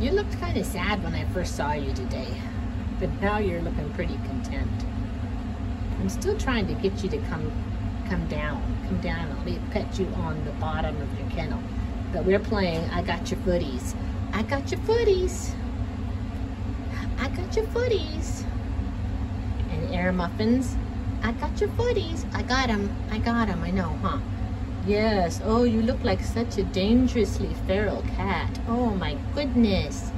You looked kind of sad when I first saw you today, but now you're looking pretty content. I'm still trying to get you to come come down. Come down. I'll me pet you on the bottom of your kennel. But we're playing I Got Your Footies. I got your footies. I got your footies. And air muffins. I got your footies. I got them. I got them. I know, huh? Yes. Oh, you look like such a dangerously feral cat. Oh my goodness.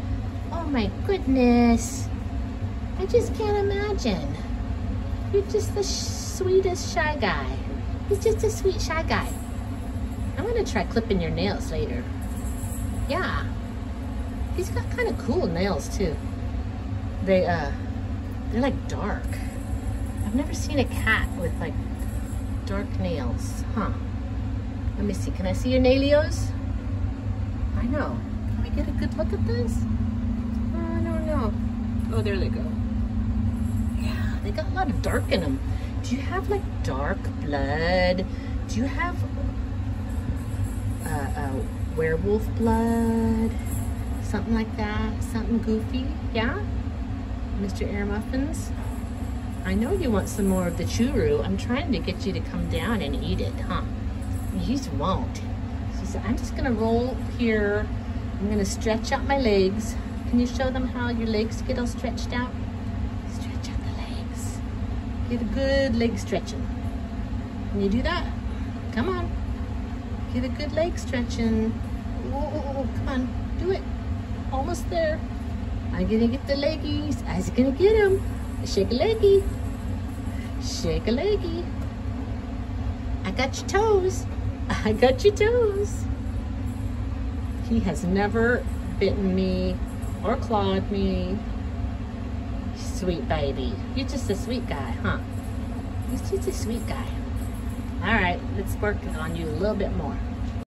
Oh my goodness. I just can't imagine. You're just the sweetest shy guy. He's just a sweet shy guy. I'm gonna try clipping your nails later. Yeah. He's got kind of cool nails too. They, uh, they're like dark. I've never seen a cat with like dark nails, huh? Let me see, can I see your nailios? I know. Can we get a good look at this? I don't know. Oh, there they go. Yeah, they got a lot of dark in them. Do you have like dark blood? Do you have uh, uh, werewolf blood? Something like that? Something goofy? Yeah? Mr. Air Muffins? I know you want some more of the churu. I'm trying to get you to come down and eat it, huh? Just won't. She said, I'm just gonna roll here. I'm gonna stretch out my legs. Can you show them how your legs get all stretched out? Stretch out the legs. Get a good leg stretching. Can you do that? Come on. Get a good leg stretching. Whoa, come on, do it. Almost there. I'm gonna get the leggies. I was gonna get them. Shake a leggy. Shake a leggy. I got your toes. I got your toes. He has never bitten me or clawed me. Sweet baby. You're just a sweet guy, huh? He's just a sweet guy. All right, let's work on you a little bit more.